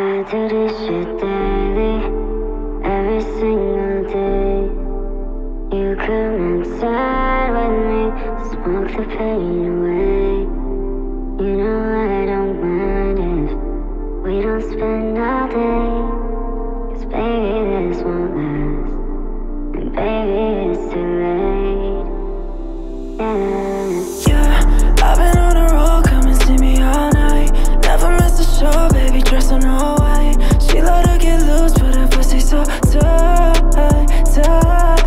I do this shit daily, every single day. You come inside with me, smoke the pain away. You know I don't mind if we don't spend all day. Cause baby, this won't last. And baby, it's too late. Yeah. Loose, but her pussy so tight, tight.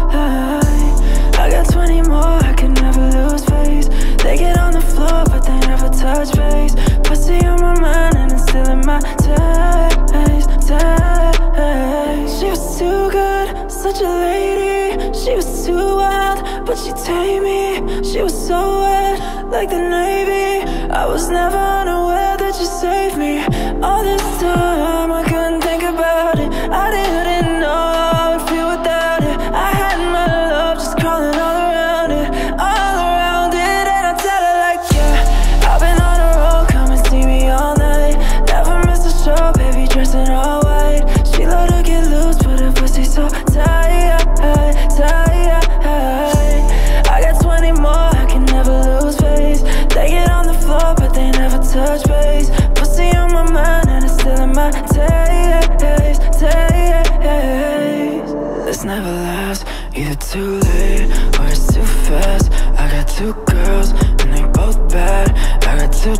I got 20 more, I can never lose face. They get on the floor, but they never touch base. Pussy on my mind, and it's still in my taste, taste. She was too good, such a lady. She was too wild, but she tamed me. She was so wet, like the Navy. I was never unaware that you saved me. All white. She love to get loose, but her pussy so tight, tight. I got 20 more, I can never lose face. They get on the floor, but they never touch base. Pussy on my mind, and it's still in my taste, taste. This never lasts, either too late or it's too fast. I got two girls, and they both bad. I got two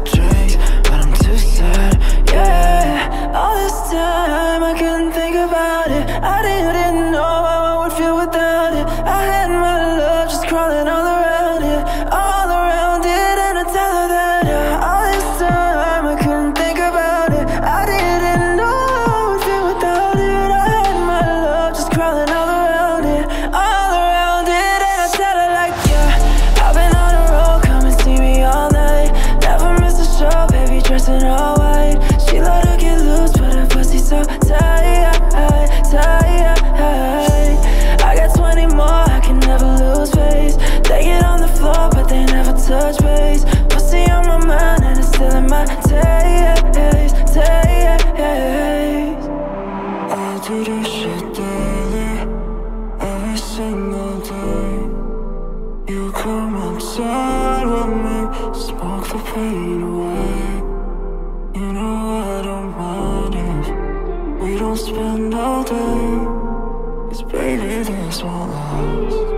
I didn't know how I would feel without it. I had my love just crawling all around it, all around it, and I tell her that. Yeah, all this time I couldn't think about it. I didn't know how I would feel without it. I had my love just crawling all around it, all around it, and I tell her like, yeah. I've been on a roll, come and see me all night. Never miss a show, baby, dressed in all white. She love to get loose, but her pussy so tight, tight. Base. On my mind, and it's still in my taste, taste. I do this shit daily, every single day. You come outside with me, smoke the pain away. You know I don't mind if we don't spend all day. Cause baby, this won't last.